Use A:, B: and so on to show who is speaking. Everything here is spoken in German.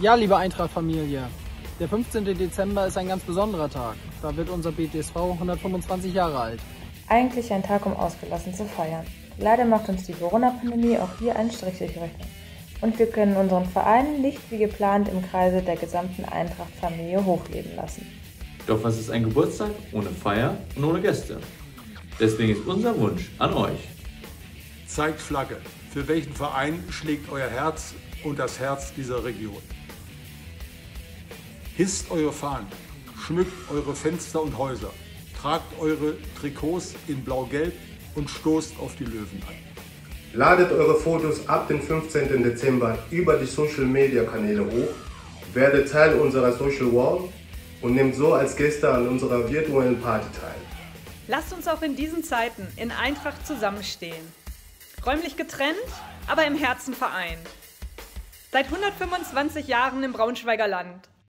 A: Ja, liebe Eintracht-Familie, der 15. Dezember ist ein ganz besonderer Tag. Da wird unser BTSV 125 Jahre alt.
B: Eigentlich ein Tag, um ausgelassen zu feiern. Leider macht uns die Corona-Pandemie auch hier einen Strich durch die Rechnung. Und wir können unseren Verein nicht wie geplant im Kreise der gesamten Eintracht-Familie hochleben lassen.
C: Doch was ist ein Geburtstag ohne Feier und ohne Gäste? Deswegen ist unser Wunsch an euch.
D: Zeigt Flagge. Für welchen Verein schlägt euer Herz und das Herz dieser Region? Hisst eure Fahnen, schmückt eure Fenster und Häuser, tragt eure Trikots in blau-gelb und stoßt auf die Löwen an.
E: Ladet eure Fotos ab dem 15. Dezember über die Social Media Kanäle hoch, werdet Teil unserer Social Wall und nehmt so als Gäste an unserer virtuellen Party teil.
F: Lasst uns auch in diesen Zeiten in Eintracht zusammenstehen. Räumlich getrennt, aber im Herzen vereint. Seit 125 Jahren im Braunschweiger Land.